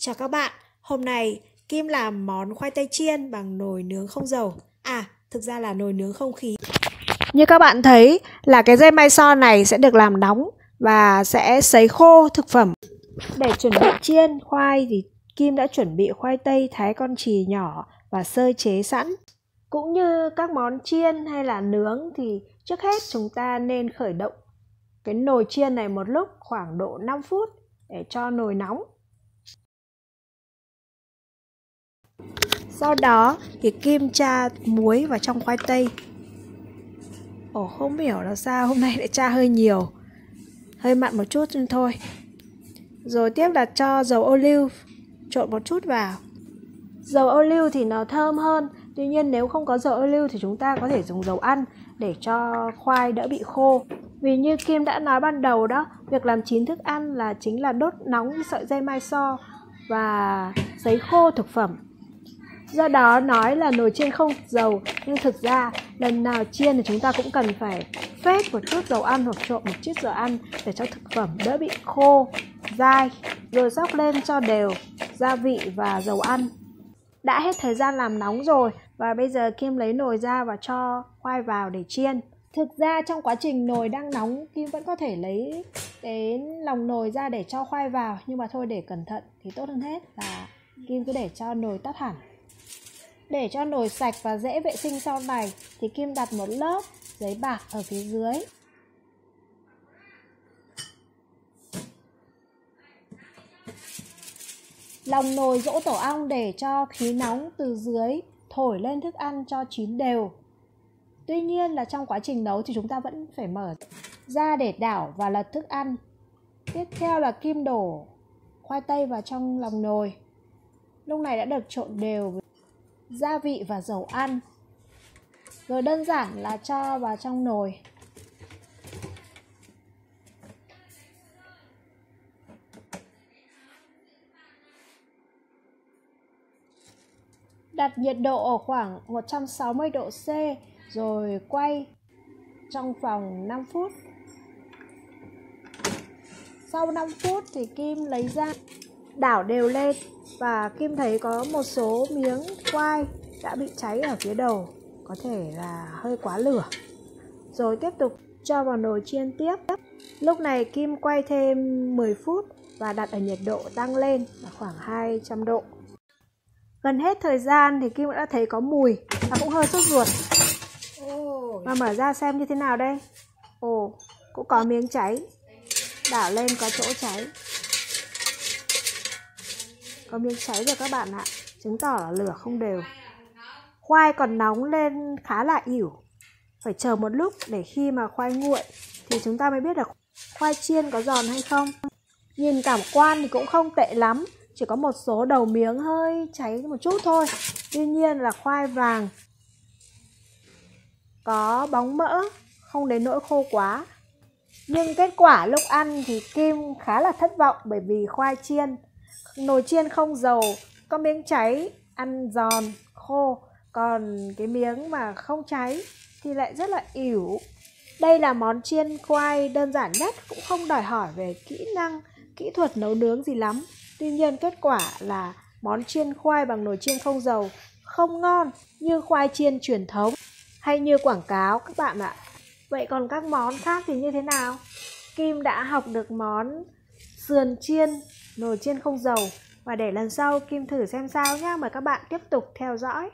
Chào các bạn, hôm nay Kim làm món khoai tây chiên bằng nồi nướng không dầu. À, thực ra là nồi nướng không khí. Như các bạn thấy là cái dây may so này sẽ được làm nóng Và sẽ sấy khô thực phẩm. Để chuẩn bị chiên khoai thì Kim đã chuẩn bị khoai tây thái con chì nhỏ và sơ chế sẵn. Cũng như các món chiên hay là nướng thì trước hết chúng ta nên khởi động cái nồi chiên này một lúc khoảng độ 5 phút để cho nồi nóng. Sau đó thì kim tra muối vào trong khoai tây. Ồ không hiểu là sao hôm nay lại tra hơi nhiều. Hơi mặn một chút thôi. Rồi tiếp là cho dầu ô liu trộn một chút vào. Dầu ô liu thì nó thơm hơn. Tuy nhiên nếu không có dầu ô liu thì chúng ta có thể dùng dầu ăn để cho khoai đỡ bị khô. Vì như Kim đã nói ban đầu đó, việc làm chín thức ăn là chính là đốt nóng sợi dây mai so và sấy khô thực phẩm. Do đó nói là nồi chiên không dầu, nhưng thực ra lần nào chiên thì chúng ta cũng cần phải phết một chút dầu ăn hoặc trộn một chút dầu ăn để cho thực phẩm đỡ bị khô, dai, rồi róc lên cho đều gia vị và dầu ăn. Đã hết thời gian làm nóng rồi và bây giờ Kim lấy nồi ra và cho khoai vào để chiên. Thực ra trong quá trình nồi đang nóng Kim vẫn có thể lấy cái lòng nồi ra để cho khoai vào Nhưng mà thôi để cẩn thận thì tốt hơn hết là Kim cứ để cho nồi tắt hẳn để cho nồi sạch và dễ vệ sinh sau này, thì Kim đặt một lớp giấy bạc ở phía dưới Lòng nồi dỗ tổ ong để cho khí nóng từ dưới thổi lên thức ăn cho chín đều Tuy nhiên là trong quá trình nấu thì chúng ta vẫn phải mở ra để đảo và lật thức ăn. Tiếp theo là kim đổ khoai tây vào trong lòng nồi. Lúc này đã được trộn đều với gia vị và dầu ăn. Rồi đơn giản là cho vào trong nồi. Đặt nhiệt độ ở khoảng 160 độ C, rồi quay trong vòng 5 phút sau 5 phút thì Kim lấy ra đảo đều lên và Kim thấy có một số miếng khoai đã bị cháy ở phía đầu có thể là hơi quá lửa. Rồi tiếp tục cho vào nồi chiên tiếp. Lúc này Kim quay thêm 10 phút và đặt ở nhiệt độ tăng lên là khoảng 200 độ. Gần hết thời gian thì Kim đã thấy có mùi và cũng hơi sốt ruột. Mà mở ra xem như thế nào đây? Ồ cũng có miếng cháy. Đảo lên có chỗ cháy có miếng cháy rồi các bạn ạ. Chứng tỏ là lửa không đều. Khoai còn nóng lên khá là ỉu. Phải chờ một lúc để khi mà khoai nguội thì chúng ta mới biết là khoai chiên có giòn hay không. Nhìn cảm quan thì cũng không tệ lắm. Chỉ có một số đầu miếng hơi cháy một chút thôi. Tuy nhiên là khoai vàng có bóng mỡ, không đến nỗi khô quá. Nhưng kết quả lúc ăn thì Kim khá là thất vọng bởi vì khoai chiên, nồi chiên không dầu, có miếng cháy, ăn giòn, khô, còn cái miếng mà không cháy thì lại rất là ỉu. Đây là món chiên khoai đơn giản nhất, cũng không đòi hỏi về kỹ năng, kỹ thuật nấu nướng gì lắm. Tuy nhiên kết quả là món chiên khoai bằng nồi chiên không dầu không ngon như khoai chiên truyền thống hay như quảng cáo các bạn ạ. Vậy còn các món khác thì như thế nào? Kim đã học được món sườn chiên, nồi chiên không dầu và để lần sau Kim thử xem sao nhé. Mời các bạn tiếp tục theo dõi.